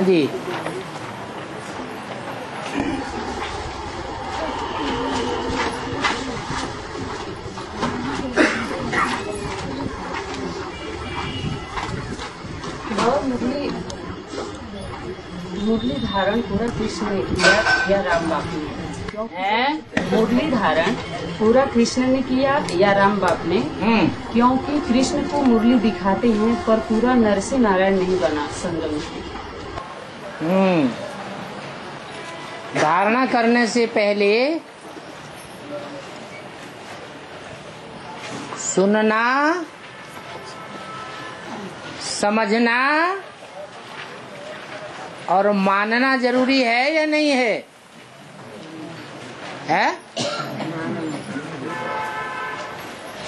हाँ जी मुरली मुरली धारण पूरा कृष्ण ने किया या राम बाप ने। है? मुरली धारण पूरा कृष्ण ने किया या राम बाप ने? हम्म। क्योंकि कृष्ण को मुरली दिखाते हैं पर पूरा नरसिंह नारायण नहीं बना संगम हम्म। धारणा करने से पहले सुनना, समझना और मानना ज़रूरी है या नहीं है? है?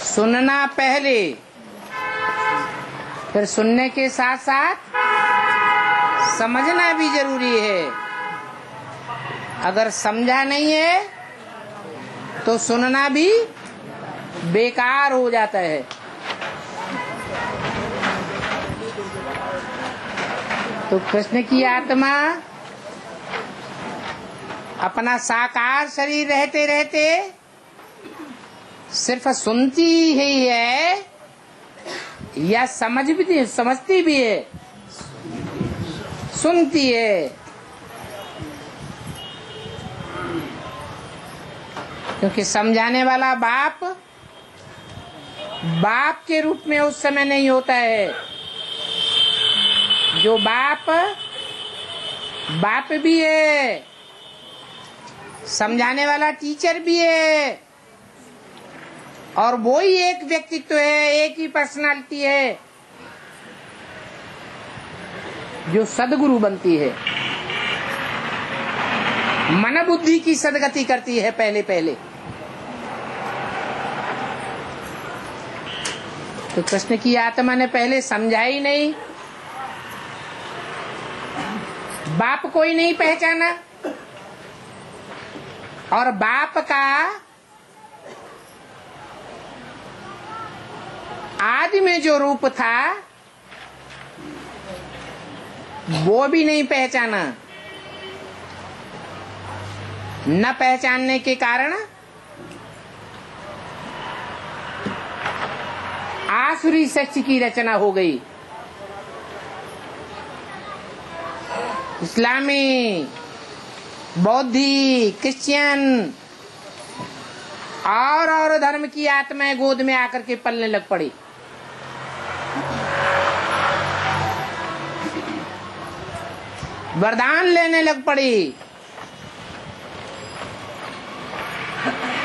सुनना पहले, फिर सुनने के साथ साथ समझना भी ज़रूरी है। अगर समझा नहीं है तो सुनना भी बेकार हो जाता है। तो कृष्ण की आत्मा अपना साकार शरीर रहते रहते सिर्फ़ सुनती ही है या समझ भी, समझती भी है। सुनती है। क्योंकि समझाने वाला बाप बाप के रूप में उस समय नहीं होता है। जो बाप बाप भी है, समझाने वाला टीचर भी है, और वो ही एक व्यक्तित्व है, एक ही पर्सनालिटी है। जो सदगुरु बनती है। मन बुद्धि की सदगति करती है पहले पहले। तो कृष्ण की आत्मा ने पहले समझा ही नहीं। बाप कोई नहीं पहचाना। और बाप का आदि में जो रूप था वो भी नहीं पहचाना। न पहचानने के कारण आसुरी शक्ति की रचना हो गई। इस्लामी, बौद्धि, क्रिश्चियन और और धर्म की आत्माएँ गोद में आकर के पलने लग पड़ी। वरदान लेने लग पड़ी।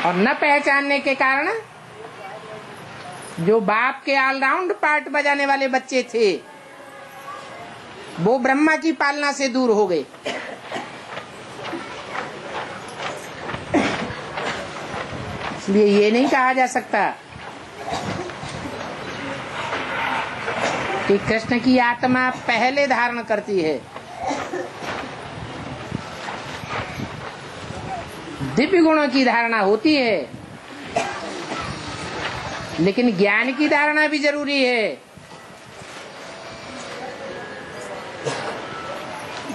और न पहचानने के कारण जो बाप के ऑलराउंड पार्ट बजाने वाले बच्चे थे, वो ब्रह्मा की पालना से दूर हो गए। इसलिए ये नहीं कहा जा सकता कि कृष्ण की आत्मा पहले धारण करती है। दिव्य गुणों की धारणा होती है। लेकिन ज्ञान की धारणा भी ज़रूरी है।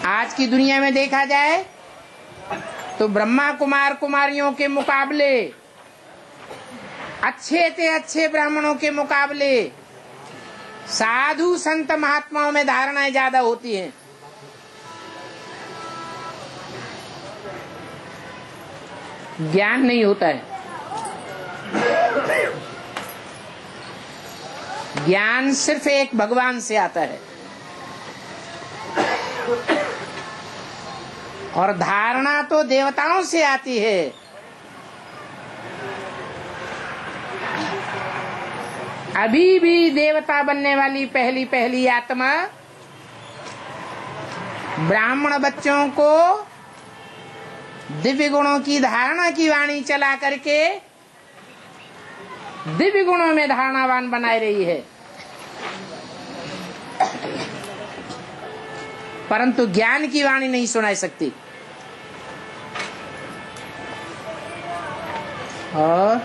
आज की दुनिया में देखा जाए तो ब्रह्मा कुमार कुमारियों के मुकाबले, अच्छे से अच्छे ब्राह्मणों के मुकाबले, साधु संत महात्माओं में धारणाएँ ज़्यादा होती हैं। ज्ञान नहीं होता है। ज्ञान सिर्फ़ एक भगवान से आता है। और धारणा तो देवताओं से आती है। अभी भी देवता बनने वाली पहली पहली आत्मा ब्राह्मण बच्चों को दिव्य गुणों की धारणा की वाणी चला करके दिव्य गुणों में धारणावान बनाए रही है। परंतु ज्ञान की वाणी नहीं सुनाई सकती। और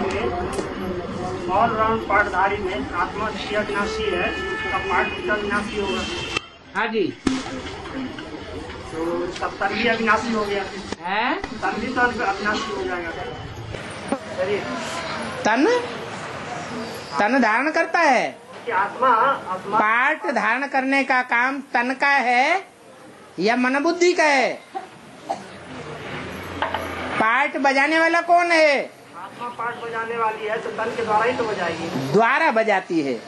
में ऑल राउंड पाठधारी में आत्मा विषय अविनाशी है उसका पाठ भी अविनाशी होगा हाँ जी तो उसका तन भी अविनाशी हो गया है तन भी तो अविनाशी हो जाएगा शरीर तन तन धारण करता है आत्मा आत्मा पाठ धारण करने का काम तन का है या मन बुद्धि का है पाठ बजाने वाला कौन है बजाने वाली है तो तन के द्वारा ही तो बजाएगी। द्वारा बजाती है।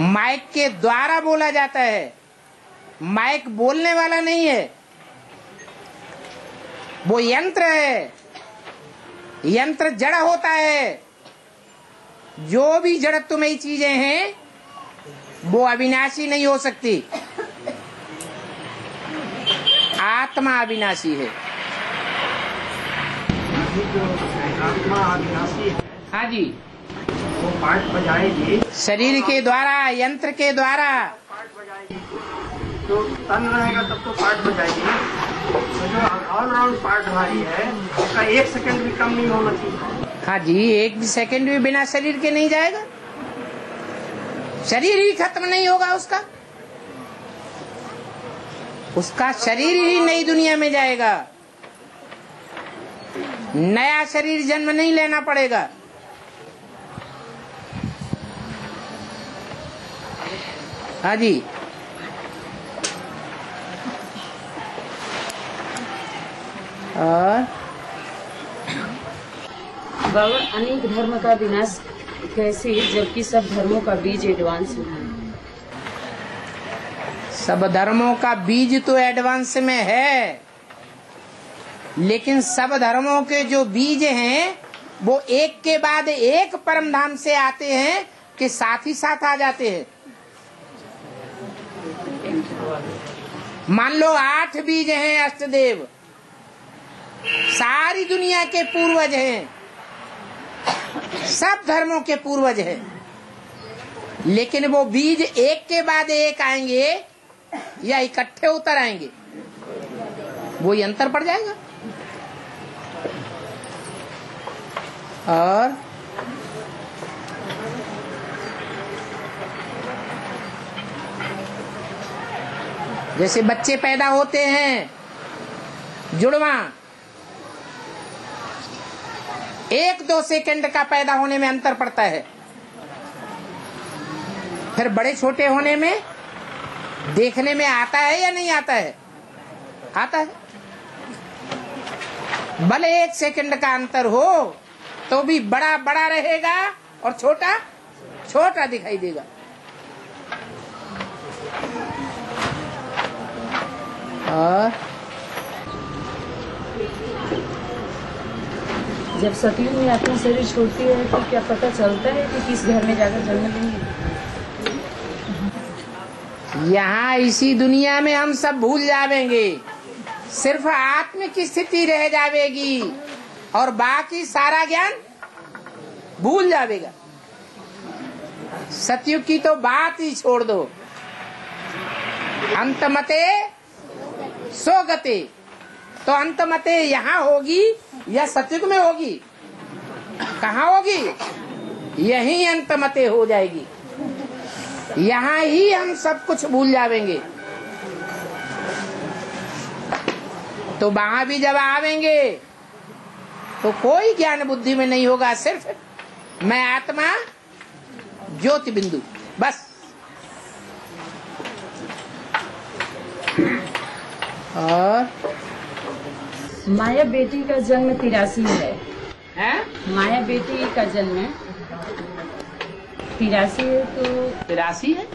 माइक के द्वारा बोला जाता है। माइक बोलने वाला नहीं है। वो यंत्र है। यंत्र जड़ होता है। जो भी जड़त्वमयी चीज़ें हैं, वो अविनाशी नहीं हो सकती। आत्मा अविनाशी है। आत्मा अविनाशी है। हाँ जी वो पाठ बजाएगी। शरीर के द्वारा यंत्र के द्वारा। पाठ बजाएगी तो तन रहेगा तब तो पाठ बजाएगी। तो जो ऑल राउंड पाठधारी है। उसका एक सेकंड भी कम नहीं होना चाहिए। हाँ जी एक भी सेकंड भी बिना शरीर के नहीं जाएगा। शरीर ही खत्म नहीं होगा उसका। उसका शरीर ही नई दुनिया में जाएगा। नया शरीर जन्म नहीं लेना पड़ेगा। हाँ जी। और? बाबा अनेक धर्म का विनाश कैसे जबकि सब धर्मों का बीज एडवांस में है? सब धर्मों का बीज तो एडवांस में है। लेकिन सब धर्मों के जो बीज हैं, वो एक के बाद एक परम धाम से आते हैं कि साथ ही साथ आ जाते हैं। मान लो आठ बीज हैं अष्टदेव। सारी दुनिया के पूर्वज हैं। सब धर्मों के पूर्वज हैं। लेकिन वो बीज एक के बाद एक आएँगे या इकट्ठे उतर आएँगे। वो अंतर पड़ जाएगा। और जैसे बच्चे पैदा होते हैं, जुड़वा। एक दो सेकंड का पैदा होने में अंतर पड़ता है। फिर बड़े छोटे होने में, देखने में आता है या नहीं आता है? आता है। भले एक सेकंड का अंतर हो तो भी बड़ा बड़ा रहेगा और छोटा छोटा दिखाई देगा। और जब सतयुग में अपना शरीर छोड़ती है तो क्या पता चलता है कि किस घर में जाकर जन्म लेंगे? यहाँ इसी दुनिया में हम सब भूल जावेंगे। सिर्फ़ आत्म की स्थिति रह जावेगी। और बाकी सारा ज्ञान भूल जावेगा सतयुग की तो बात ही छोड़ दो। अंत मते सो सोगते। तो अंत मते यहाँ होगी या सतयुग में होगी? कहा होगी? यही अंत मते हो जाएगी। यहाँ ही हम सब कुछ भूल जावेंगे तो वहाँ भी जब आवेंगे तो कोई ज्ञान बुद्धि में नहीं होगा सिर्फ़ मैं आत्मा ज्योति बिंदु बस। और माया बेटी का जन्म तिरासी है। है? माया बेटी का जन्म तिरासी है तो तिरासी है?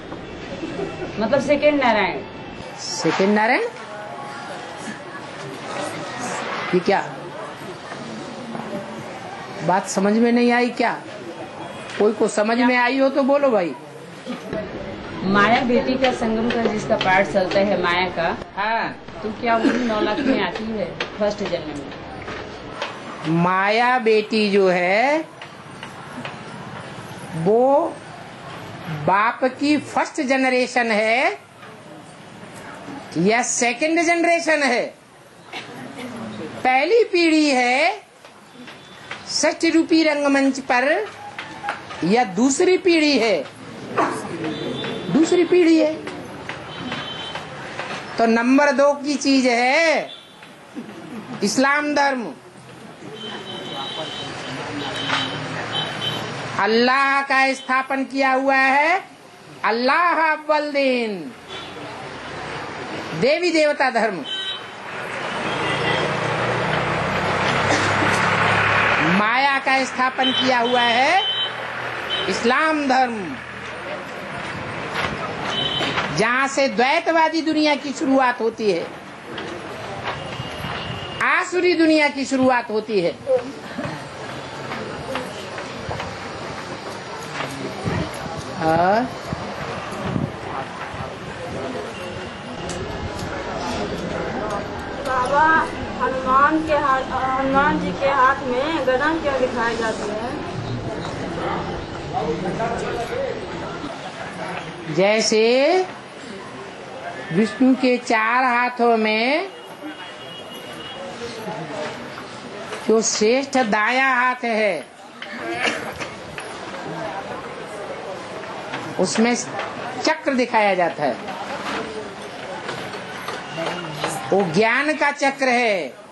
मतलब सेकेंड नारायण। सेकेंड नारायण? ये क्या? बात समझ में नहीं आई क्या? कोई को समझ में आई हो तो बोलो भाई। माया बेटी का संगम का जिसका पार्ट चलता है माया का हाँ। तो क्या वो नौ लाख में आती है फ़र्स्ट जन्म में? माया बेटी जो है वो बाप की फ़र्स्ट जनरेशन है या सेकंड जनरेशन है? पहली पीढ़ी है षष्ठ रूपी रंगमंच पर या दूसरी पीढ़ी है? दूसरी पीढ़ी है। तो नंबर दो की चीज़ है इस्लाम धर्म। अल्लाह का स्थापन किया हुआ है अल्लाह अव्वल दिन, देवी देवता धर्म। माया का स्थापन किया हुआ है इस्लाम धर्म। जहाँ से द्वैतवादी दुनिया की शुरुआत होती है, आसुरी दुनिया की शुरुआत होती है। और बाबा हनुमान के हाथ हनुमान जी के हाथ में गदा क्यों दिखाई जाती है? जैसे विष्णु के चार हाथों में जो श्रेष्ठ दाया हाथ है, उसमें चक्र दिखाया जाता है। वो ज्ञान का चक्र है।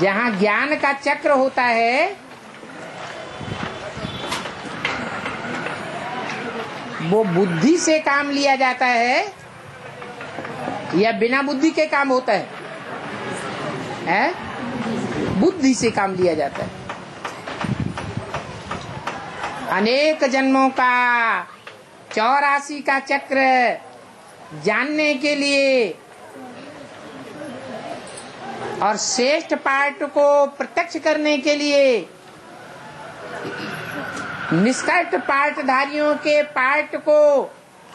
जहाँ ज्ञान का चक्र होता है, वो बुद्धि से काम लिया जाता है, या बिना बुद्धि के काम होता है हैं? बुद्धि से काम लिया जाता है अनेक जन्मों का, चौरासी का चक्र जानने के लिए और श्रेष्ठ पार्ट को प्रत्यक्ष करने के लिए निष्कर्ष पार्टधारियों के पार्ट को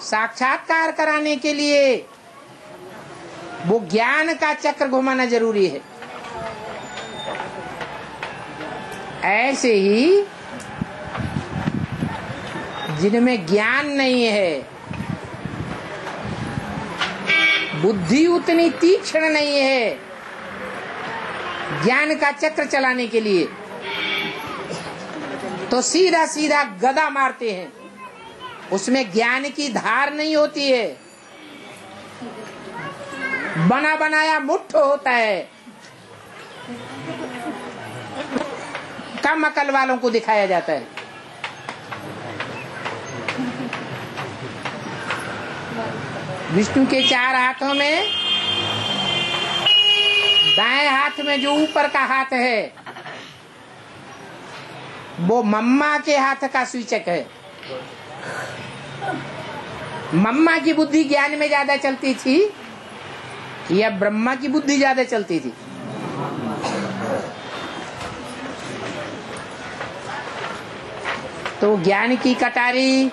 साक्षात्कार कराने के लिए वो ज्ञान का चक्र घुमाना ज़रूरी है। ऐसे ही जिनमें ज्ञान नहीं है, बुद्धि उतनी तीक्ष्ण नहीं है ज्ञान का चक्र चलाने के लिए। तो सीधा सीधा गदा मारते हैं। उसमें ज्ञान की धार नहीं होती है। बना बनाया मुठ होता है। कम अकल वालों को दिखाया जाता है। विष्णु के चार हाथों में दाएँ हाथ में जो ऊपर का हाथ है, वो मम्मा के हाथ का सूचक है। मम्मा की बुद्धि ज्ञान में ज़्यादा चलती थी, या ब्रह्मा की बुद्धि ज़्यादा चलती थी? तो ज्ञान की कटारी,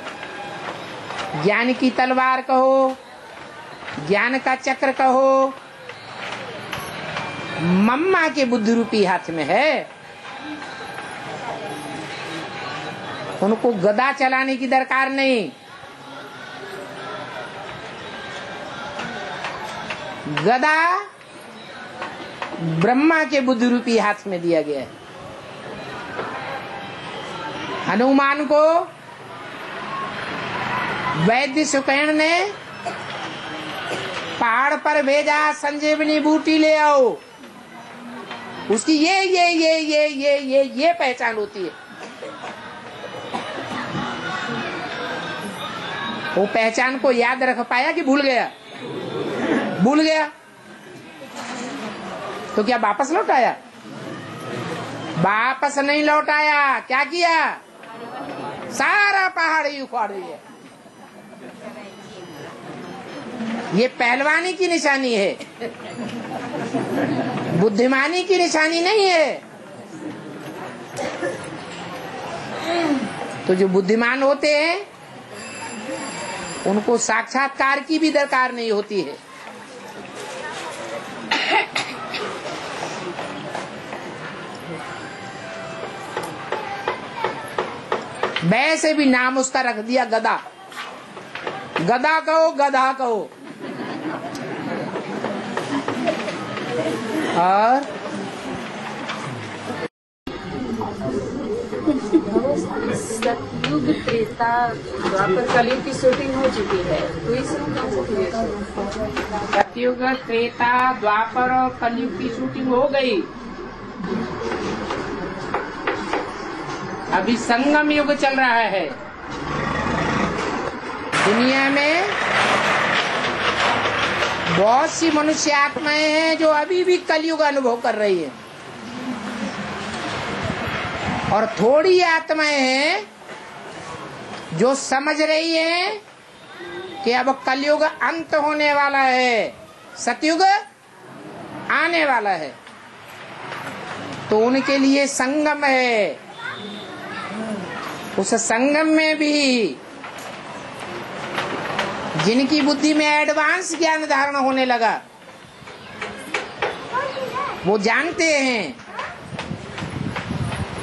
ज्ञान की तलवार कहो, ज्ञान का चक्र कहो मम्मा के बुद्धि रूपी हाथ में है। उनको गदा चलाने की दरकार नहीं। गदा ब्रह्मा के बुद्धि रूपी हाथ में दिया गया है। हनुमान को वैद्य सुकैण ने पहाड़ पर भेजा, संजीवनी बूटी ले आओ। उसकी ये ये ये ये ये ये ये पहचान होती है। वो पहचान को याद रख पाया कि भूल गया? भूल गया? तो क्या वापस लौट आया? वापस नहीं लौट आया। क्या किया? सारा पहाड़ ही उखाड़ दिया ये पहलवानी की निशानी है। बुद्धिमानी की निशानी नहीं है। तो जो बुद्धिमान होते हैं, उनको साक्षात्कार की भी दरकार नहीं होती है। वैसे भी नाम उसका रख दिया, गदा। गदा कहो, गधा कहो। और सतयुग त्रेता द्वापर कलयुग की शूटिंग हो चुकी है तो सतयुग त्रेता द्वापर और कलयुग की शूटिंग हो गई। अभी संगम युग चल रहा है। दुनिया में बहुत सी मनुष्य आत्माएँ हैं जो अभी भी कलयुग अनुभव कर रही है। और थोड़ी आत्माएँ हैं जो समझ रही हैं कि अब कलयुग अंत होने वाला है, सतयुग आने वाला है। तो उनके लिए संगम है। उस संगम में भी जिनकी बुद्धि में एडवांस ज्ञान धारण होने लगा। वो जानते हैं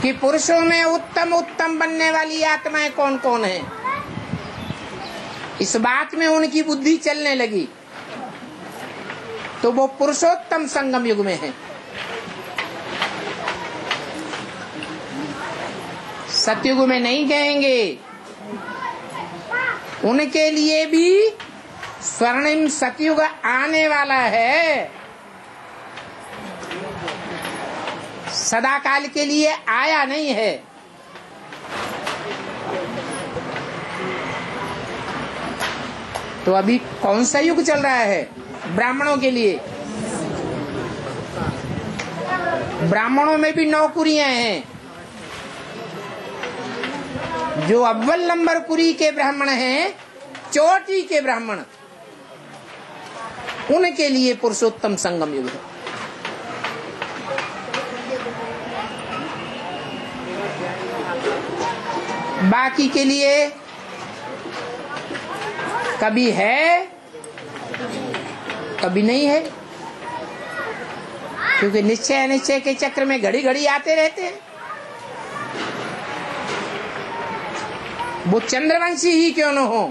कि पुरुषों में उत्तम उत्तम बनने वाली आत्माएँ कौन कौन है। इस बात में उनकी बुद्धि चलने लगी। तो वो पुरुषोत्तम संगम युग में है। सतयुग में नहीं कहेंगे। उनके लिए भी स्वर्णिम सतयुग आने वाला है। सदा काल के लिए आया नहीं है। तो अभी कौन सा युग चल रहा है? ब्राह्मणों के लिए। ब्राह्मणों में भी नौकुरियाँ हैं। जो अव्वल नंबर कुरी के ब्राह्मण हैं चोटी के ब्राह्मण, उनके लिए पुरुषोत्तम संगम युग है। बाकी के लिए कभी है, कभी नहीं है, क्योंकि निश्चय अनिश्चय के चक्र में घड़ी घड़ी आते रहते हैं। वो चंद्रवंशी ही क्यों न हो?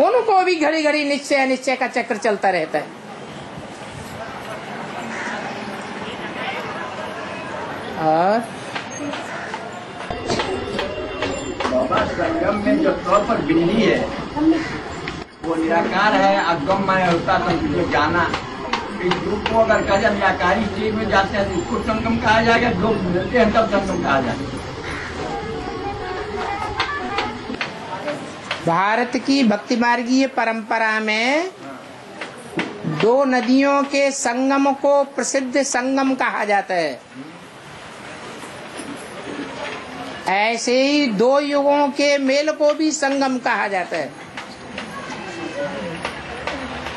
उनको भी घड़ी घड़ी निश्चय अनिश्चय का चक्र चलता रहता है। और? संगम में जो तौर पर है, वो निराकार है, अगम्य होता तो जो जाना। को अगर कहा जाए, निराकारी चीज़ में जाते हैं तो उसको संगम कहा जाएगा लोग मिलते हैं, तब संगम कहा जाएगा भारत की भक्ति मार्गीय परंपरा में दो नदियों के संगम को प्रसिद्ध संगम कहा जाता है। ऐसे ही दो युगों के मेल को भी संगम कहा जाता है।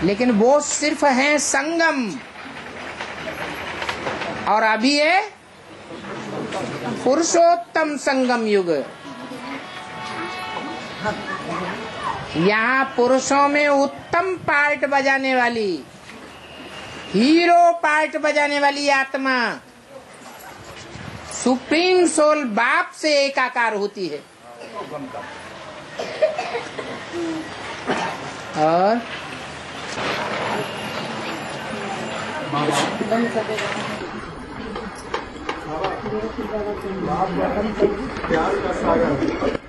लेकिन वो सिर्फ़ है संगम। और अभी है पुरुषोत्तम संगम युग। यहाँ पुरुषों में उत्तम पार्ट बजाने वाली, हीरो पार्ट बजाने वाली आत्मा, सुप्रीम सोल बाप से एकाकार होती है। और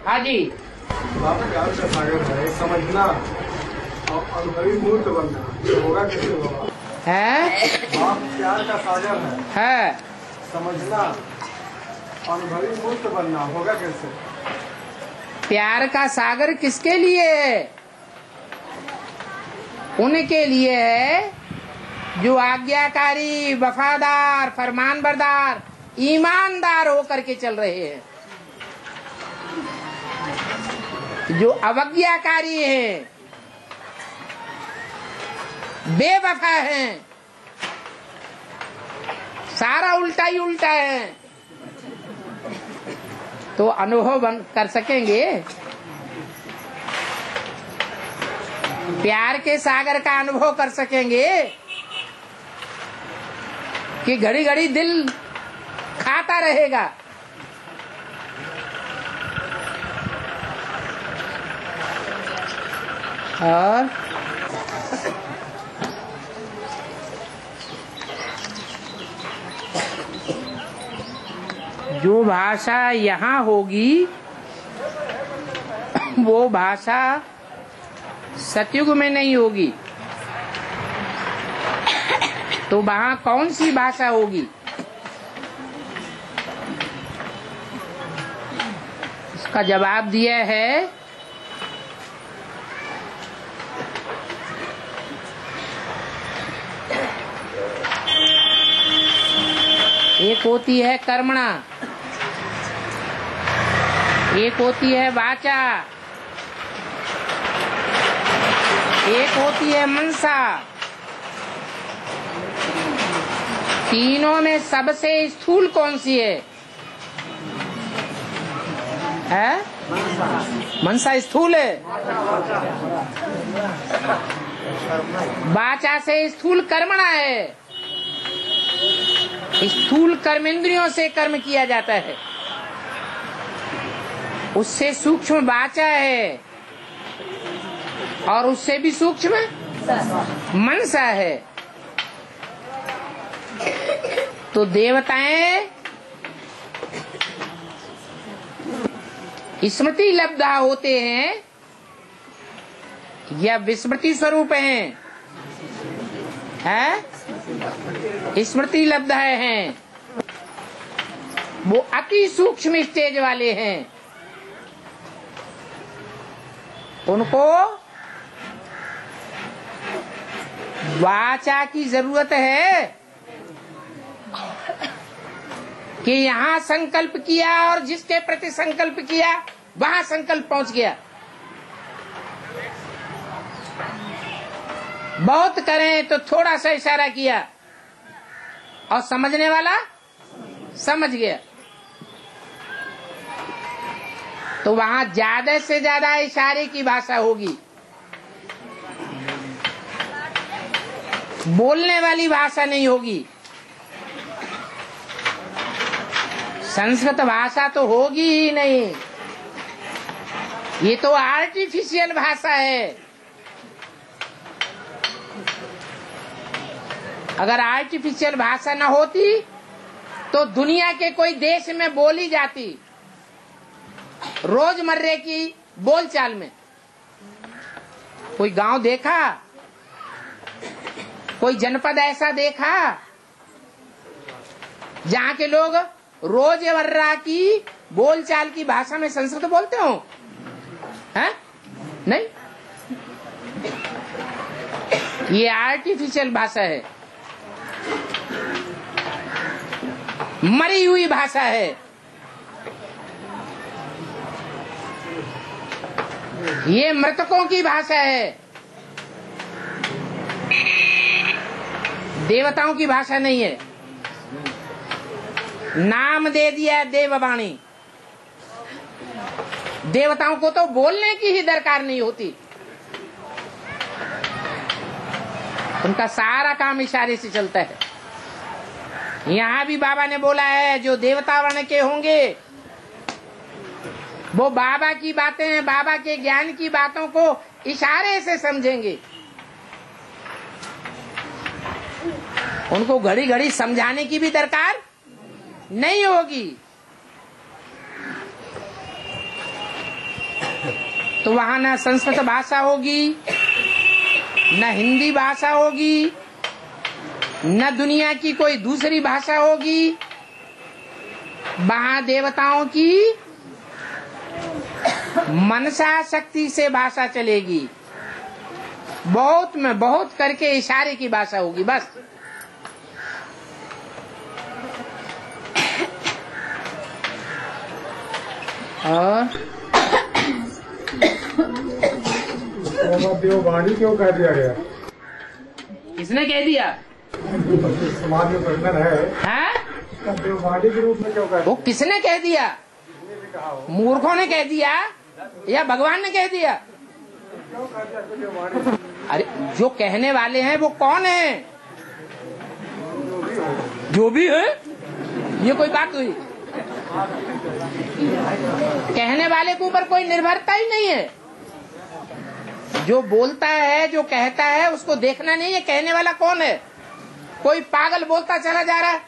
हाँ जी। बाबा सागर है समझना और अनुभवी मूर्त बनना होगा कैसे होगा है बाप प्यार का सागर है है समझना अनुभवी मूर्त बनना होगा कैसे प्यार का सागर किसके लिए है? उनके लिए है जो आज्ञाकारी, वफादार फरमान बरदार ईमानदार होकर के चल रहे हैं। जो अवज्ञाकारी हैं, बेवफा हैं, सारा उल्टा ही उल्टा है। तो अनुभव कर सकेंगे? प्यार के सागर का अनुभव कर सकेंगे? कि घड़ी घड़ी दिल खाता रहेगा। और जो भाषा यहाँ होगी, वो भाषा सतयुग में नहीं होगी। तो वहाँ कौन सी भाषा होगी? इसका जवाब दिया है एक होती है कर्मणा, एक होती है वाचा, एक होती है मनसा। तीनों में सबसे स्थूल कौन सी है? है? मनसा स्थूल है। वाचा से स्थूल कर्मणा है। स्थूल कर्मेंद्रियों से कर्म किया जाता है। उससे सूक्ष्म वाचा है। और उससे भी सूक्ष्म मनसा है। तो देवताएँ स्मृति लब्धा होते हैं, या विस्मृति स्वरूप हैं? है? स्मृति लब्ध है, हैं। वो अति सूक्ष्म स्टेज वाले हैं। उनको वाचा की ज़रूरत है कि यहाँ संकल्प किया और जिसके प्रति संकल्प किया, वहाँ संकल्प पहुँच गया। बहुत करें तो थोड़ा सा इशारा किया। और समझने वाला? समझ गया। तो वहाँ ज़्यादा से ज़्यादा इशारे की भाषा होगी। बोलने वाली भाषा नहीं होगी। संस्कृत भाषा तो होगी ही नहीं। ये तो आर्टिफिशियल भाषा है। अगर आर्टिफिशियल भाषा न होती तो दुनिया के कोई देश में बोली जाती रोजमर्रे की बोलचाल में। कोई गाँव देखा? कोई जनपद ऐसा देखा जहाँ के लोग रोज़मर्रा की बोलचाल की भाषा में संस्कृत बोलते हो? हैं? नहीं? ये आर्टिफिशियल भाषा है। मरी हुई भाषा है। ये मृतकों की भाषा है। देवताओं की भाषा नहीं है। नाम दे दिया देववाणी। देवताओं को तो बोलने की ही दरकार नहीं होती। उनका सारा काम इशारे से चलता है। यहाँ भी बाबा ने बोला है, जो देवता वर्ण के होंगे, वो बाबा की बातें बाबा के ज्ञान की बातों को इशारे से समझेंगे। उनको घड़ी घड़ी समझाने की भी दरकार नहीं होगी। तो वहाँ ना संस्कृत भाषा होगी न हिंदी भाषा होगी, न दुनिया की कोई दूसरी भाषा होगी। वहाँ देवताओं की मनसा शक्ति से भाषा चलेगी। बहुत में बहुत करके इशारे की भाषा होगी, बस। और देववाणी क्यों कह दिया गया? किसने कह दिया? समाज में प्रचलन है। है? देववाणी के रूप में क्यों कह वो किसने कह दिया? मूर्खों ने कह दिया? या भगवान ने कह दिया? अरे जो कहने वाले हैं वो कौन है? जो भी है ये कोई बात हुई? कहने वाले के ऊपर कोई निर्भरता ही नहीं है। जो बोलता है, जो कहता है, उसको देखना नहीं है, कहने वाला कौन है? कोई पागल बोलता चला जा रहा है,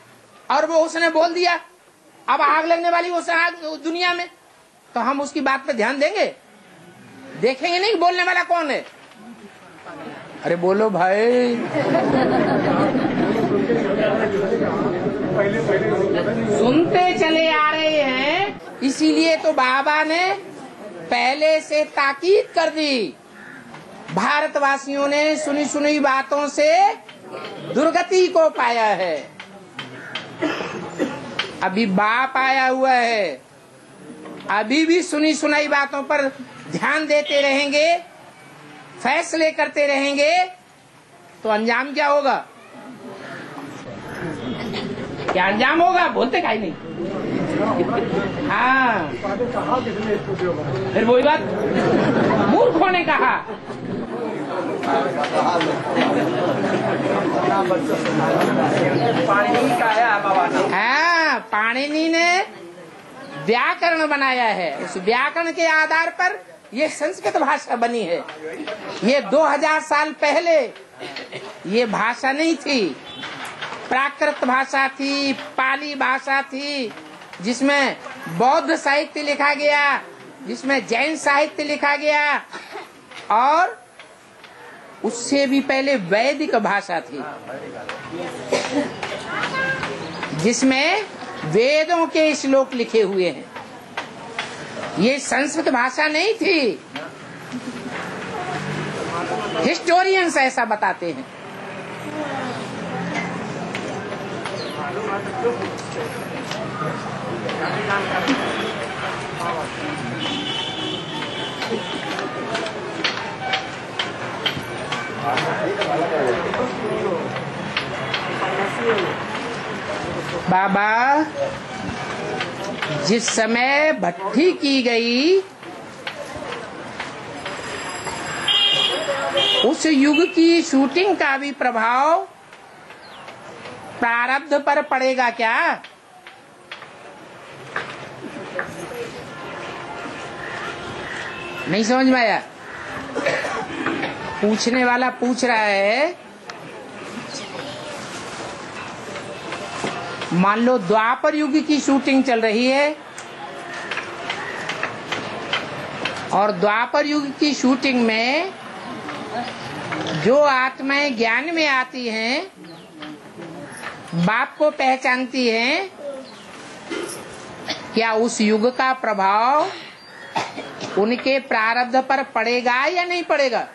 और वो उसने बोल दिया, अब आग लगने वाली उस आग, दुनिया में। तो हम उसकी बात पे ध्यान देंगे? देखेंगे नहीं बोलने वाला कौन है? अरे बोलो भाई। सुनते चले आ रहे हैं, इसीलिए तो बाबा ने पहले से ताकीद कर दी। भारतवासियों ने सुनी सुनी बातों से दुर्गति को पाया है। अभी बाप आया हुआ है। अभी भी सुनी सुनाई बातों पर ध्यान देते रहेंगे, फैसले करते रहेंगे तो अंजाम क्या होगा? क्या अंजाम होगा? बोलते का ही नहीं? हाँ। फिर वही बात, मूर्खों ने कहा। है, पाणिनि ने व्याकरण बनाया है। उस व्याकरण के आधार पर ये संस्कृत भाषा बनी है। ये 2000 साल पहले ये भाषा नहीं थी। प्राकृत भाषा थी, पाली भाषा थी, जिसमें बौद्ध साहित्य लिखा गया, जिसमें जैन साहित्य लिखा गया, और उससे भी पहले वैदिक भाषा थी। जिसमें वेदों के श्लोक लिखे हुए हैं। ये संस्कृत भाषा नहीं थी। हिस्टोरियंस ऐसा बताते हैं। बाबा, जिस समय भट्टी की गई, उस युग की शूटिंग का भी प्रभाव प्रारब्ध पर पड़ेगा क्या? नहीं समझ में आया? पूछने वाला पूछ रहा है, मान लो द्वापर युग की शूटिंग चल रही है, और द्वापर युग की शूटिंग में जो आत्माएँ ज्ञान में आती हैं, बाप को पहचानती हैं, क्या उस युग का प्रभाव उनके प्रारब्ध पर पड़ेगा या नहीं पड़ेगा?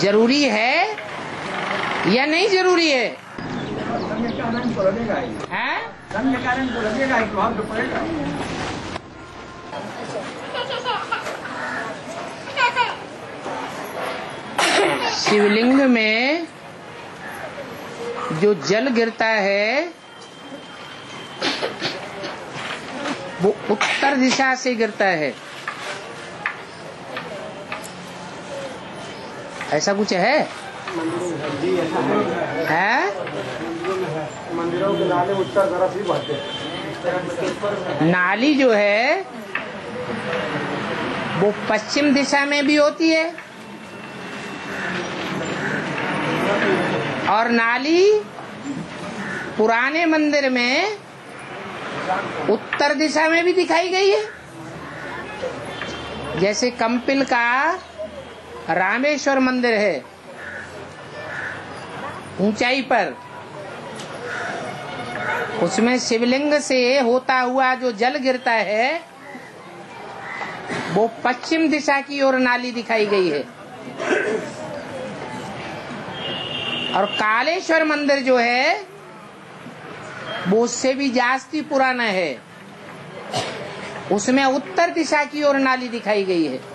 ज़रूरी है या नहीं ज़रूरी है? शिवलिंग में जो जल गिरता है, वो उत्तर दिशा से गिरता है। ऐसा कुछ है? है? मंदिरों के नाले उत्तर तरफ़ ही बहते हैं नाली जो है वो पश्चिम दिशा में भी होती है। और नाली पुराने मंदिर में उत्तर दिशा में भी दिखाई गई है। जैसे कंपिल का रामेश्वर मंदिर है। ऊंचाई पर। उसमें शिवलिंग से होता हुआ जो जल गिरता है, वो पश्चिम दिशा की ओर नाली दिखाई गई है। और कालेश्वर मंदिर जो है, वो उससे भी जास्ती पुराना है। उसमें उत्तर दिशा की ओर नाली दिखाई गई है।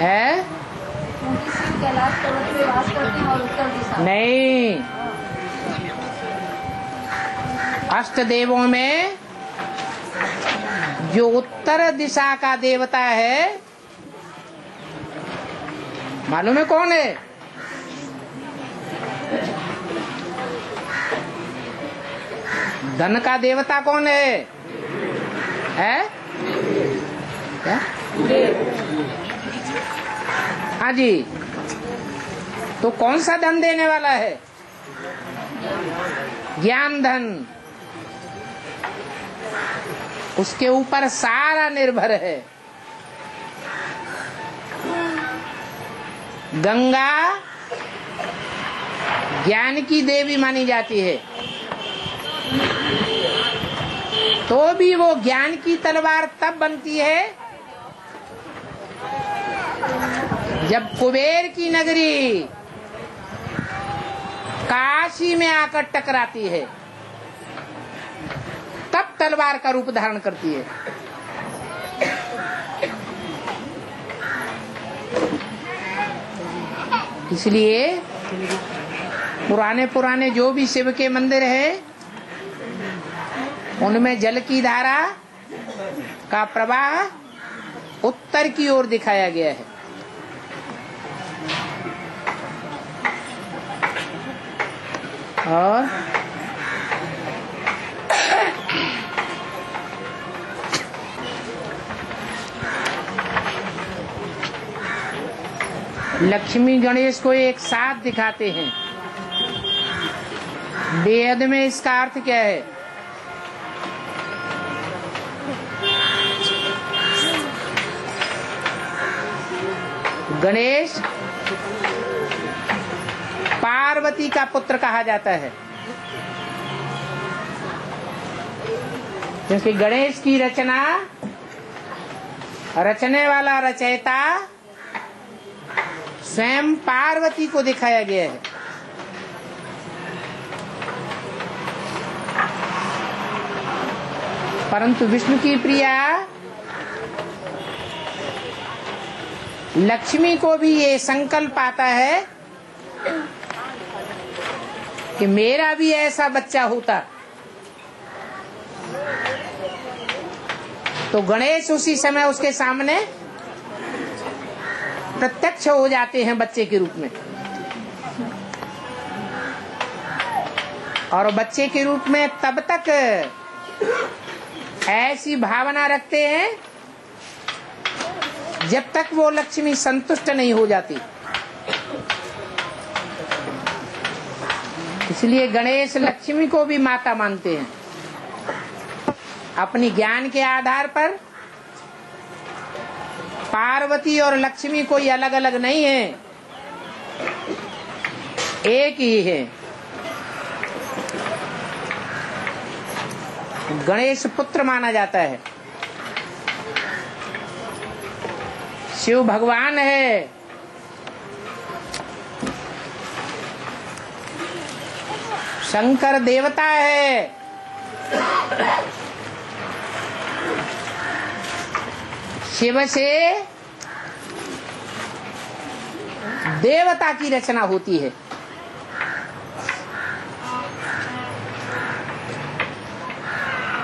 दिशा नहीं। अष्ट देवों में जो उत्तर दिशा का देवता है, मालूम है कौन है? धन का देवता कौन है? है? क्या? हाँ जी तो कौन सा धन देने वाला है? ज्ञान धन। उसके ऊपर सारा निर्भर है। गंगा ज्ञान की देवी मानी जाती है। तो भी वो ज्ञान की तलवार तब बनती है जब कुबेर की नगरी काशी में आकर टकराती है, तब तलवार का रूप धारण करती है। इसलिए पुराने पुराने जो भी शिव के मंदिर है, उनमें जल की धारा का प्रवाह उत्तर की ओर दिखाया गया है। और लक्ष्मी गणेश को एक साथ दिखाते हैं। वेद में इसका अर्थ क्या है? गणेश पार्वती का पुत्र कहा जाता है। क्योंकि गणेश की रचना, रचने वाला रचयिता स्वयं पार्वती को दिखाया गया है। परंतु विष्णु की प्रिया लक्ष्मी को भी ये संकल्प आता है कि मेरा भी ऐसा बच्चा होता। तो गणेश उसी समय उसके सामने प्रत्यक्ष हो जाते हैं बच्चे के रूप में। और बच्चे के रूप में तब तक ऐसी भावना रखते हैं जब तक वो लक्ष्मी संतुष्ट नहीं हो जाती। इसलिए गणेश लक्ष्मी को भी माता मानते हैं। अपनी ज्ञान के आधार पर पार्वती और लक्ष्मी कोई अलग अलग नहीं है। एक ही है। गणेश पुत्र माना जाता है। शिव भगवान है। शंकर देवता है। शिव से देवता की रचना होती है।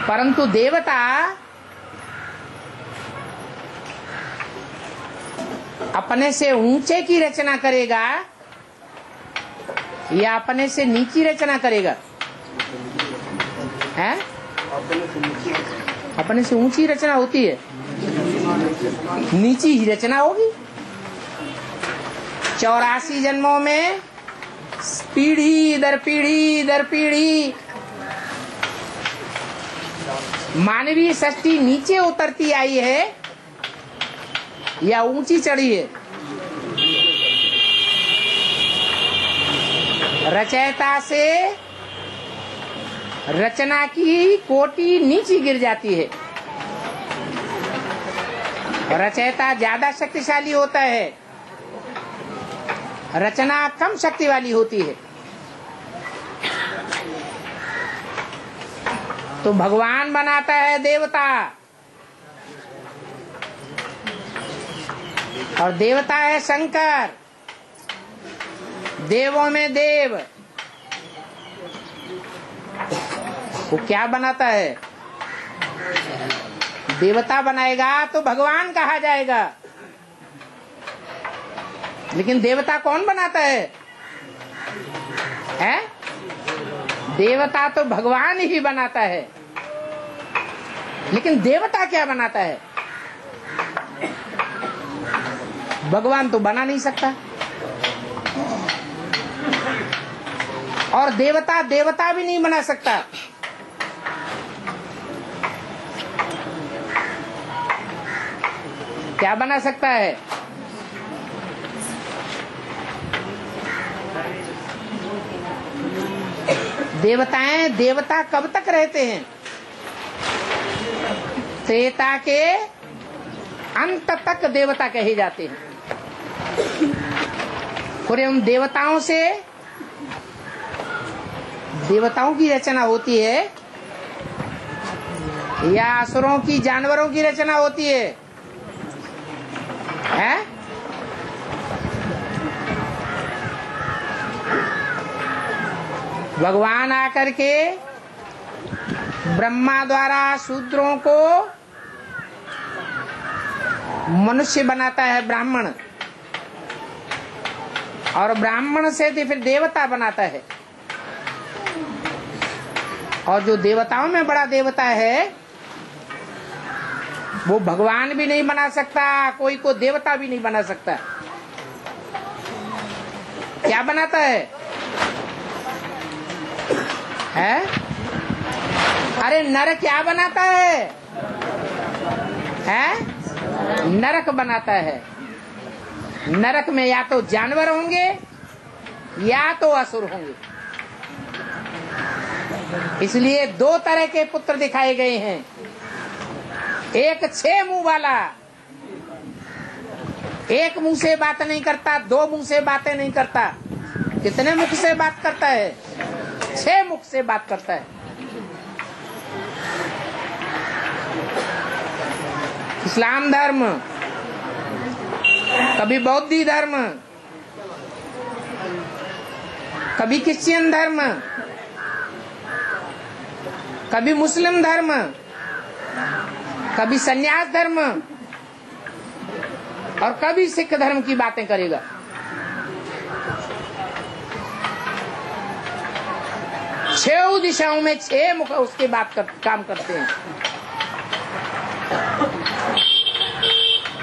परंतु देवता अपने से ऊँचे की रचना करेगा। या अपने से नीची रचना करेगा। है? अपने से ऊँची रचना होती है। नीची ही रचना होगी। चौरासी जन्मों में पीढ़ी दर पीढ़ी दर पीढ़ी मानवीय सृष्टि नीचे उतरती आई है या ऊँची चढ़ी है? रचयिता से रचना की कोटि नीचे गिर जाती है। रचयिता ज़्यादा शक्तिशाली होता है। रचना कम शक्ति वाली होती है। तो भगवान बनाता है देवता। और देवता है शंकर। देवों में देव। वो क्या बनाता है? देवता बनाएगा तो भगवान कहा जाएगा। लेकिन देवता कौन बनाता है? है? देवता तो भगवान ही बनाता है। लेकिन देवता क्या बनाता है? भगवान तो बना नहीं सकता। और देवता देवता भी नहीं बना सकता। क्या बना सकता है? देवताएँ देवता कब तक रहते हैं? त्रेता के अंत तक देवता कहे जाते हैं। और उन देवताओं से देवताओं की रचना होती है, या असुरों की, जानवरों की रचना होती है। है? भगवान आकर के ब्रह्मा द्वारा शूद्रों को मनुष्य बनाता है, ब्राह्मण। और ब्राह्मण से तो फिर देवता बनाता है। और जो देवताओं में बड़ा देवता है, वो भगवान भी नहीं बना सकता, कोई को देवता भी नहीं बना सकता। क्या बनाता है? है? अरे नर क्या बनाता है? है? नरक बनाता है। नरक में या तो जानवर होंगे, या तो असुर होंगे। इसलिए दो तरह के पुत्र दिखाए गए हैं। एक छह मुँह वाला। एक मुँह से बात नहीं करता, दो मुँह से बातें नहीं करता। कितने मुख से बात करता है? छह मुख से बात करता है। इस्लाम धर्म। कभी बौद्धि धर्म। कभी क्रिश्चियन धर्म। कभी मुस्लिम धर्म कभी संन्यास धर्म और कभी सिख धर्म की बातें करेगा। छह दिशाओं में छह मुख उसके बात कर, काम करते हैं।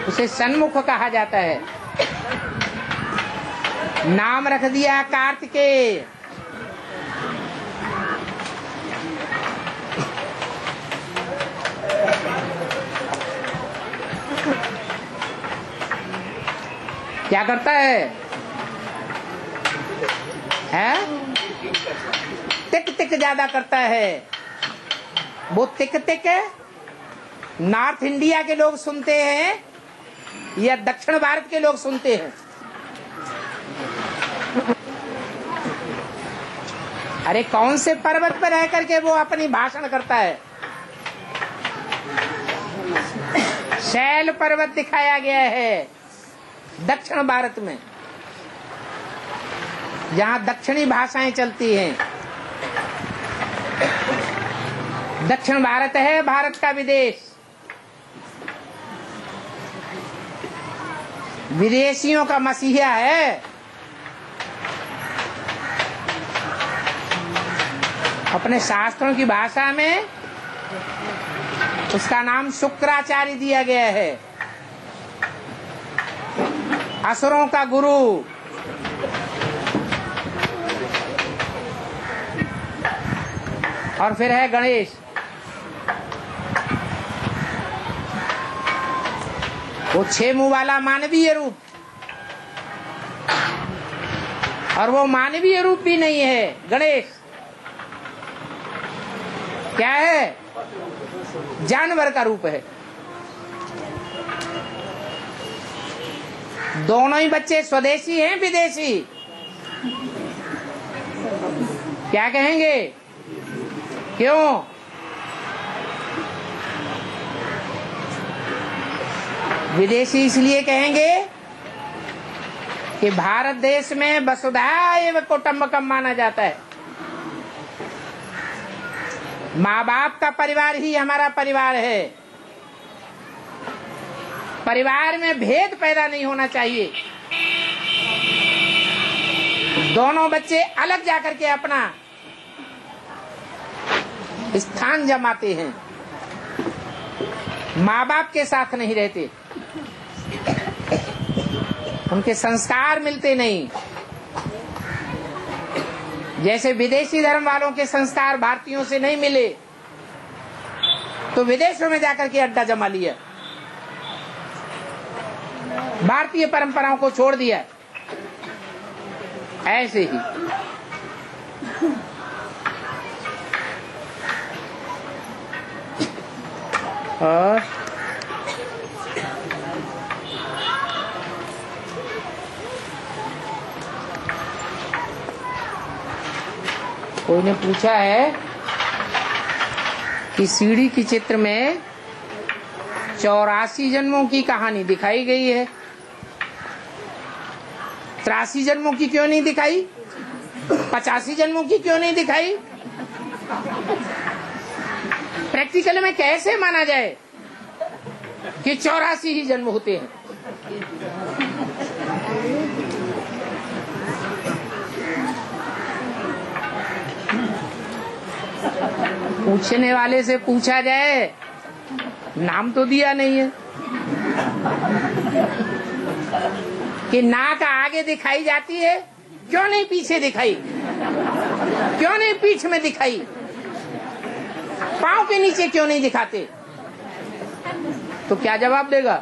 उसे सन्मुख कहा जाता है। नाम रख दिया कार्तिकेय। क्या करता है? हैं? तिक टिक ज़्यादा करता है। वो तिक तिक नॉर्थ इंडिया के लोग सुनते हैं या दक्षिण भारत के लोग सुनते हैं? अरे कौन से पर्वत पर रह करके वो अपनी भाषण करता है? शैल पर्वत दिखाया गया है। दक्षिण भारत में। जहाँ दक्षिणी भाषाएँ चलती हैं। दक्षिण भारत है, भारत का विदेश। विदेशियों का मसीहा है। अपने शास्त्रों की भाषा में उसका नाम शुक्राचार्य दिया गया है। असुरों का गुरु। और फिर है गणेश। वो छह मुँह वाला मानवीय रूप। और वो मानवीय रूप भी नहीं है। गणेश। क्या है? जानवर का रूप है। दोनों ही बच्चे स्वदेशी हैं, विदेशी? क्या कहेंगे? क्यों? विदेशी इसलिए कहेंगे कि भारत देश में वसुधा एवं कुटुम्बकम माना जाता है। माँ बाप का परिवार ही हमारा परिवार है। परिवार में भेद पैदा नहीं होना चाहिए। दोनों बच्चे अलग जाकर के अपना स्थान जमाते हैं। माँ बाप के साथ नहीं रहते। उनके संस्कार मिलते नहीं। जैसे विदेशी धर्म वालों के संस्कार भारतीयों से नहीं मिले तो विदेशों में जाकर के अड्डा जमा लिया। भारतीय परंपराओं को छोड़ दिया ऐसे ही। और कोई ने पूछा है कि सीढ़ी की चित्र में चौरासी जन्मों की कहानी दिखाई गई है। तिरासी जन्मों की क्यों नहीं दिखाई? पचासी जन्मों की क्यों नहीं दिखाई? प्रैक्टिकल में कैसे माना जाए कि चौरासी ही जन्म होते हैं? पूछने वाले से पूछा जाए, नाम तो दिया नहीं है। कि नाक आगे दिखाई जाती है क्यों नहीं पीछे दिखाई? क्यों नहीं पीठ में दिखाई? पाँव के नीचे क्यों नहीं दिखाते? तो क्या जवाब देगा?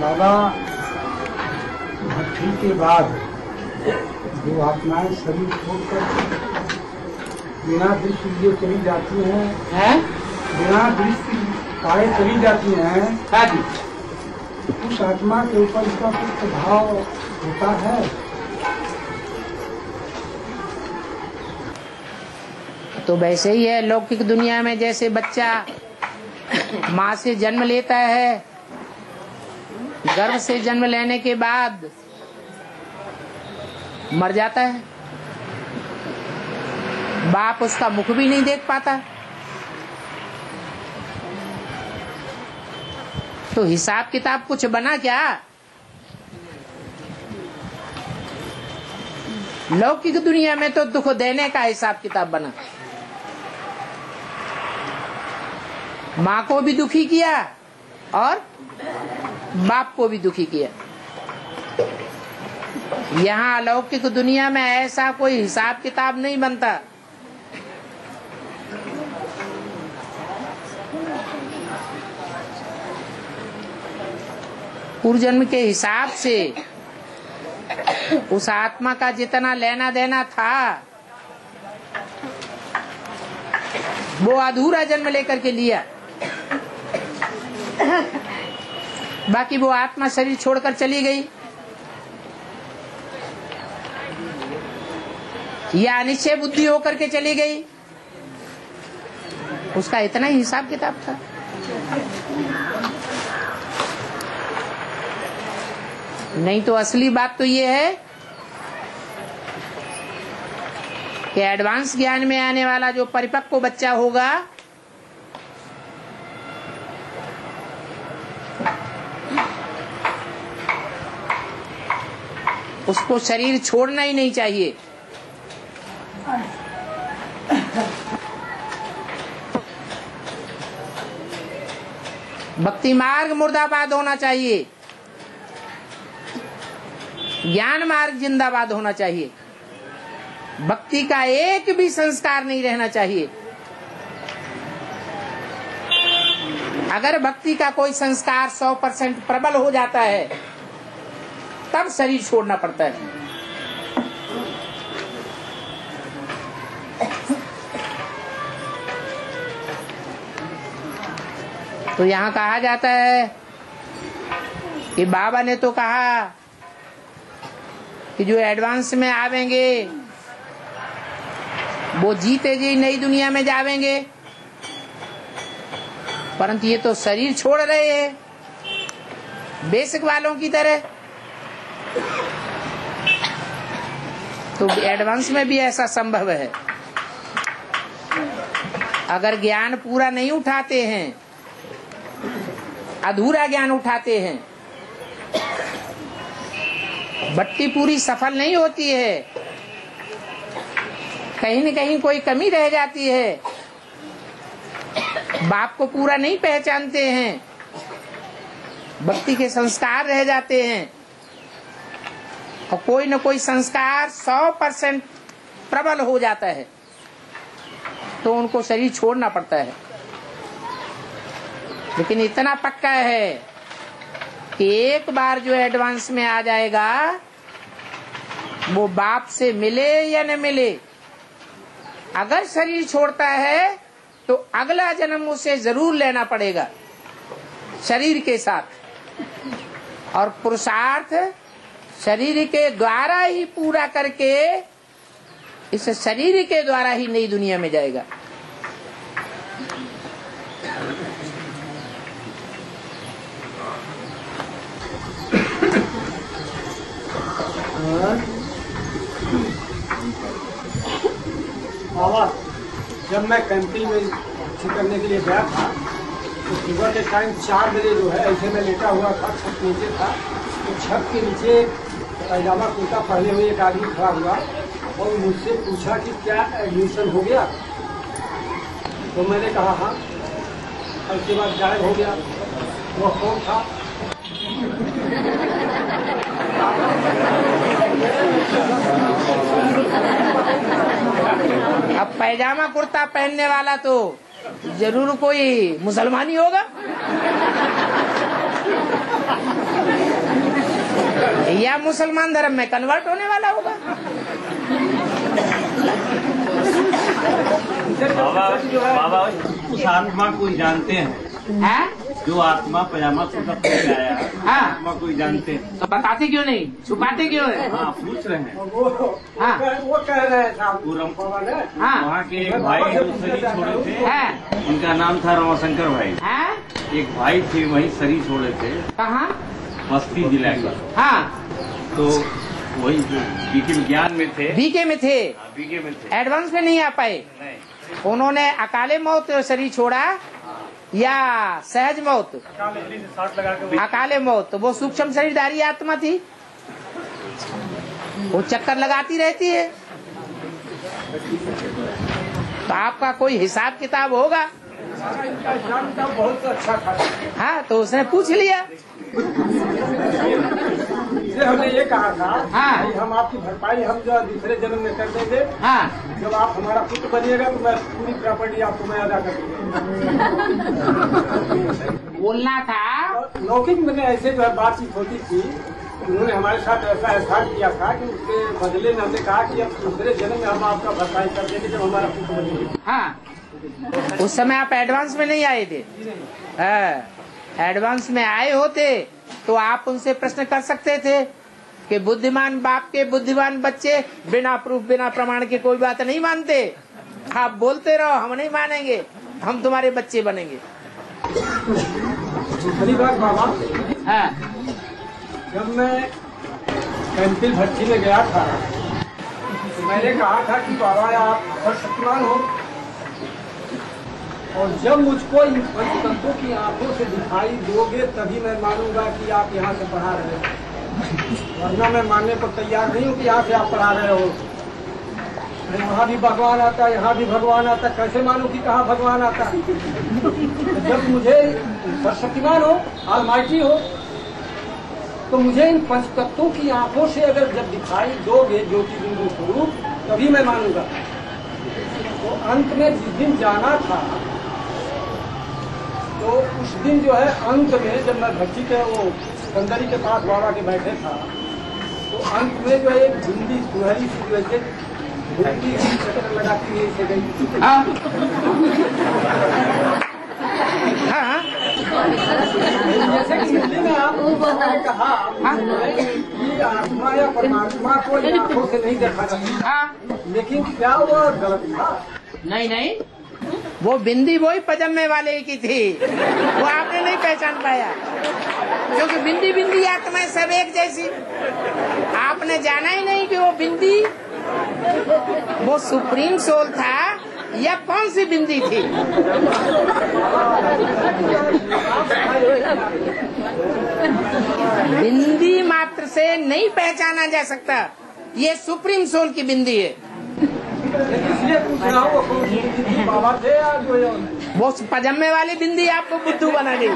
बाबा भट्टी के बाद जो आत्माएँ शरीर छोड़कर बिना दृष्टि लिए चली जाती हैं। है? बिना दृष्टि पाए चली जाती हैं। हाँ जी। उस आत्मा के ऊपर इसका कुछ प्रभाव होता है। तो वैसे ही है लौकिक दुनिया में जैसे बच्चा माँ से जन्म लेता है गर्भ से जन्म लेने के बाद मर जाता है। बाप उसका मुख भी नहीं देख पाता। तो हिसाब किताब कुछ बना क्या? लौकिक दुनिया में तो दुख देने का हिसाब किताब बना। माँ को भी दुखी किया और बाप को भी दुखी किया। यहाँ अलौकिक दुनिया में ऐसा कोई हिसाब किताब नहीं बनता। पूर्व जन्म के हिसाब से उस आत्मा का जितना लेना देना था, वो अधूरा जन्म लेकर के लिया। बाकी वो आत्मा शरीर छोड़कर चली गई। या अनिश्चय बुद्धि होकर के चली गई। उसका इतना ही हिसाब किताब था। नहीं तो असली बात तो ये है कि एडवांस ज्ञान में आने वाला जो परिपक्व बच्चा होगा, उसको शरीर छोड़ना ही नहीं चाहिए। भक्ति मार्ग मुर्दाबाद होना चाहिए। ज्ञान मार्ग जिंदाबाद होना चाहिए। भक्ति का एक भी संस्कार नहीं रहना चाहिए। अगर भक्ति का कोई संस्कार 100 परसेंट प्रबल हो जाता है, तब शरीर छोड़ना पड़ता है। तो यहाँ कहा जाता है कि बाबा ने तो कहा कि जो एडवांस में आवेंगे, वो जीते जी नई दुनिया में जावेंगे। परंतु ये तो शरीर छोड़ रहे हैं बेसिक वालों की तरह। तो एडवांस में भी ऐसा संभव है। अगर ज्ञान पूरा नहीं उठाते हैं, अधूरा ज्ञान उठाते हैं बट्टी पूरी सफल नहीं होती है। कहीं न कहीं कोई कमी रह जाती है। बाप को पूरा नहीं पहचानते हैं। भक्ति के संस्कार रह जाते हैं। और कोई न कोई संस्कार सौ परसेंट प्रबल हो जाता है। तो उनको शरीर छोड़ना पड़ता है। लेकिन इतना पक्का है एक बार जो एडवांस में आ जाएगा, वो बाप से मिले या न मिले? अगर शरीर छोड़ता है तो अगला जन्म उसे ज़रूर लेना पड़ेगा, शरीर के साथ। और पुरुषार्थ, शरीर के द्वारा ही पूरा करके, इस शरीर के द्वारा ही नई दुनिया में जाएगा। बाबा, जब मैं कैंपिंग में करने के लिए गया था तो सुबह के टाइम चार बजे जो है, ऐसे में लेटा हुआ था, छत नीचे था तो छत के नीचे पैजामा कुर्ता पहने हुए एक आदमी खड़ा हुआ और मुझसे पूछा कि क्या एडमिशन हो गया? तो मैंने कहा हाँ। और उसके बाद गायब हो गया। वह कौन था? अब पैजामा कुर्ता पहनने वाला तो ज़रूर कोई मुसलमान ही होगा। या मुसलमान धर्म में कन्वर्ट होने वाला होगा। बाबा बाबा आत्मा को जानते हैं। है? जो आत्मा पजामा कुर्ता पहन आया है हाँ। आत्मा को जानते हैं। तो बताते क्यों नहीं? छुपाते क्यों है? हाँ पूछ रहे हैं। वो हाँ। वो कह रहे हैं हाँ। वहाँ के एक भाई जो शरीर छोड़े थे। है। उनका नाम था रमाशंकर भाई। है? एक भाई थे वही शरीर छोड़े थे। कहाँ? बस्ती जिला के। हाँ। तो वही बीके विज्ञान में थे। बीके में थे। बीके में थे। एडवांस में नहीं आ पाए। उन्होंने अकाले मौत शरीर छोड़ा। या सहज मौत। अकाले मौत। तो वो सूक्ष्म शरीरदारी आत्मा थी। वो चक्कर लगाती रहती है। तो आपका कोई हिसाब किताब होगा? बहुत अच्छा था हाँ तो उसने पूछ लिया। इसलिए हमने ये कहा था हाँ। हम आपकी भरपाई हम जो दूसरे जन्म में कर देंगे हाँ। जब आप हमारा पुत्र बनिएगा तो मैं पूरी प्रॉपर्टी आपको मैं अदा कर दूँगा। बोलना था। लौकिक में ऐसे जो है बातचीत होती थी उन्होंने हमारे साथ ऐसा एहसान किया था कि उसके बदले में हमने कहा कि अब दूसरे जन्म में हम आपका भरपाई कर देंगे जब हमारा पुत्र बनिएगा। हाँ। उस समय आप एडवांस में नहीं आए थे। हाँ। एडवांस में आए होते तो आप उनसे प्रश्न कर सकते थे कि बुद्धिमान बाप के बुद्धिमान बच्चे बिना प्रूफ बिना प्रमाण के कोई बात नहीं मानते। आप बोलते रहो हम नहीं मानेंगे हम तुम्हारे बच्चे बनेंगे। बात बाबा हाँ। जब मैं कैंपिल भट्टी में गया था तो मैंने कहा था कि बाबा आप शक्तिमान हो। और जब मुझको इन पंचतत्वों की आँखों से दिखाई दोगे, तभी मैं मानूँगा कि आप यहाँ से पढ़ा रहे हो। वरना मैं मानने को तैयार नहीं हूँ कि यहाँ से आप पढ़ा रहे हो। अरे, वहाँ भी भगवान आता यहाँ भी भगवान आता कैसे मानूं कि कहाँ भगवान आता जब मुझे सर्वशक्तिमान हो आलमाइटी हो तो मुझे इन पंचतत्वों की आँखों से अगर जब दिखाई दोगे ज्योति बिंदु स्वरूप तभी मैं मानूँगा। तो अंत में जिस दिन जाना था तो उस दिन जो है अंत में जब मैं भट्टी के वो कंदरी के पास बाबा के बैठे था तो अंत में जो है एक भिंडी सुनहरी सी वैसे भिंडी की चक्कर लगाती हुई से गई। हाँ। हाँ जैसे कि हिंदी में आपने कहा हाँ। कि आत्मा या परमात्मा को आँखों से नहीं देखा जाता। हाँ। लेकिन क्या वो गलत था? नहीं नहीं। वो बिंदी वही पजम्मे वाले की थी। वो आपने नहीं पहचान पाया। क्योंकि बिंदी बिंदी आत्माएँ सब एक जैसी। आपने जाना ही नहीं कि वो बिंदी, वो सुप्रीम सोल था, या कौन सी बिंदी थी? बिंदी मात्र से नहीं पहचाना जा सकता। ये सुप्रीम सोल की बिंदी है। इसलिए पूछ रहा हूँ वो पजम्मे वाली बिंदी आपको बुद्धू बना गई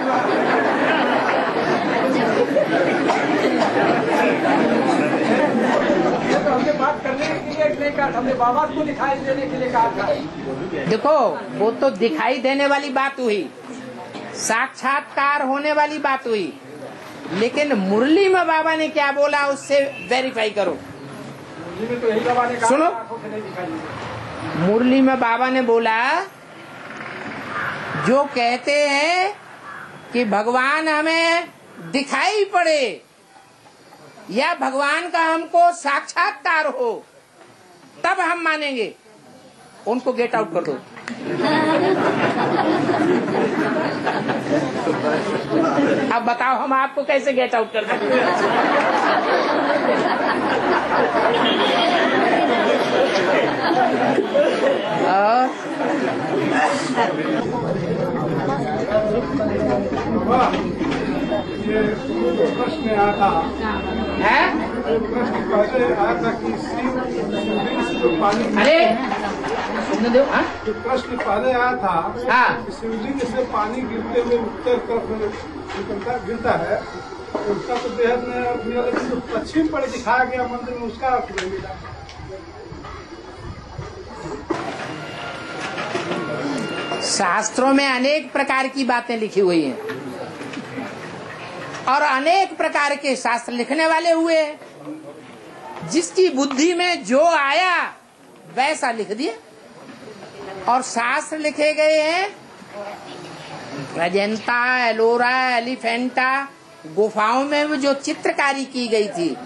तो हमने बात करने के लिए नहीं कहा हमने बाबा को दिखाई देने के लिए कहा था। देखो वो तो दिखाई देने वाली बात हुई। साक्षात्कार होने वाली बात हुई। लेकिन मुरली में बाबा ने क्या बोला उससे वेरीफाई करो। तो सुनो। मुरली में बाबा ने बोला, जो कहते हैं कि भगवान हमें दिखाई पड़े, या भगवान का हमको साक्षात्कार हो, तब हम मानेंगे। उनको गेट आउट कर दो। अब बताओ, हम आपको कैसे गेट आउट कर सकते प्रश्न था है। प्रश्न पहले था कि जो पानी अरे। हाँ। प्रश्न पहले आया था हाँ। कि शिवलिंग से पानी गिरते हुए उत्तर तरफ़ निकलता गिरता है उसका तो बेहद जो पश्चिम पर दिखाया गया मंदिर में उसका मिला शास्त्रों में अनेक प्रकार की बातें लिखी हुई हैं। और अनेक प्रकार के शास्त्र लिखने वाले हुए जिसकी बुद्धि में जो आया, वैसा लिख दिया। और शास्त्र लिखे गए हैं रजंता एलोरा, एलिफेंटा, गुफाओं में जो चित्रकारी की गई थी,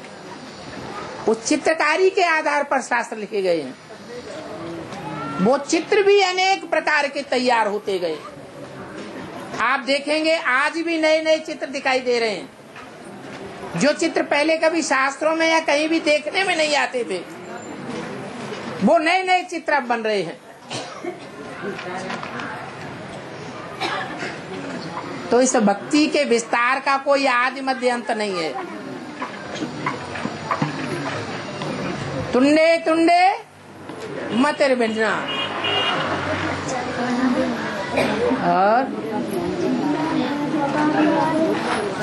उस चित्रकारी के आधार पर शास्त्र लिखे गए हैं। वो चित्र भी अनेक प्रकार के तैयार होते गए। आप देखेंगे, आज भी नए नए चित्र दिखाई दे रहे हैं। जो चित्र पहले कभी शास्त्रों में या कहीं भी देखने में नहीं आते थे, वो नए नए चित्र अब बन रहे हैं। तो इस भक्ति के विस्तार का कोई आदि मध्य अंत नहीं है। तुंडे तुंडे मतिर बिंडना और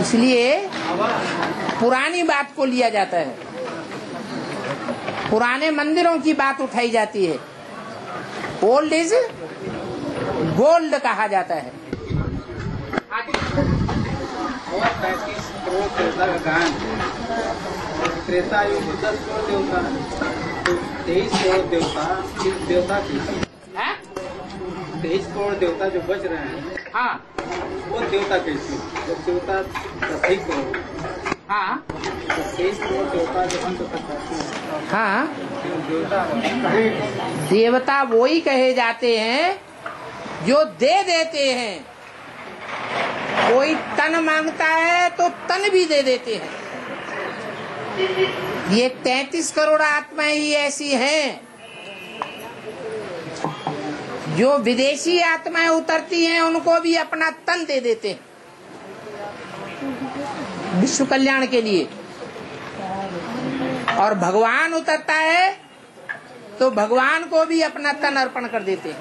इसलिए पुरानी बात को लिया जाता है। पुराने मंदिरों की बात उठाई जाती है। ओल्ड इज़ गोल्ड कहा जाता है। त्रेता युग दस करोड़ देवता। तेईस करोड़ देवता किस देवता की तेईस करोड़ देवता जो बच रहे हैं हाँ। वो देवता कैसे जब देवता दस ही करोड़ हाँ। तो तेईस करोड़ देवता जो अंत तक हाँ। देवता देवता वो ही कहे जाते हैं जो दे देते हैं। कोई तन माँगता है तो तन भी दे देते हैं। ये तैतीस करोड़ आत्माएँ ही ऐसी हैं जो विदेशी आत्माएँ उतरती हैं, उनको भी अपना तन दे देते हैं। विश्व कल्याण के लिए। और भगवान उतरता है तो भगवान को भी अपना तन अर्पण कर देते हैं।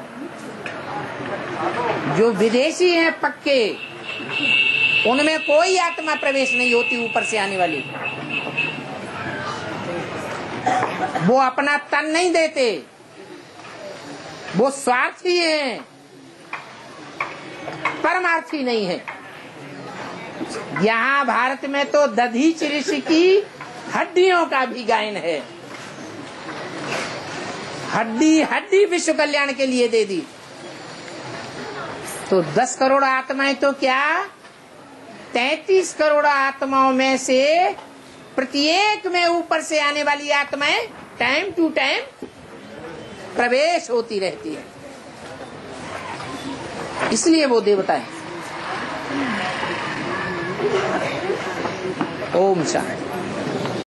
जो विदेशी हैं पक्के, उनमें कोई आत्मा प्रवेश नहीं होती ऊपर से आने वाली। वो अपना तन नहीं देते। वो स्वार्थी है। परमार्थी नहीं है। यहाँ भारत में तो दधीच ऋषि की हड्डियों का भी गायन है। हड्डी हड्डी विश्व कल्याण के लिए दे दी। तो दस करोड़ आत्माएँ तो क्या? तैतीस करोड़ आत्माओं में से प्रत्येक में ऊपर से आने वाली आत्माएँ टाइम टू टाइम प्रवेश होती रहती है। इसलिए वो देवता है। ओम शांति